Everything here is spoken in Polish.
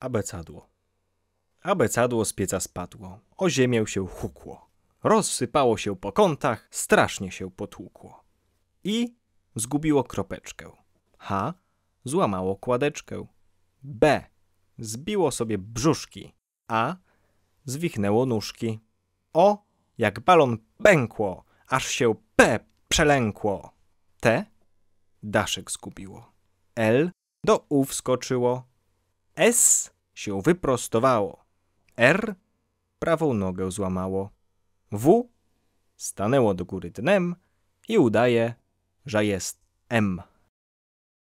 Abecadło. Abecadło z pieca spadło, o ziemię się hukło. Rozsypało się po kątach, strasznie się potłukło. I zgubiło kropeczkę. H złamało kładeczkę. B zbiło sobie brzuszki. A zwichnęło nóżki. O jak balon pękło, aż się P przelękło. T daszek zgubiło. L do U wskoczyło. S się wyprostowało. R prawą nogę złamało. W stanęło do góry dnem i udaje, że jest M.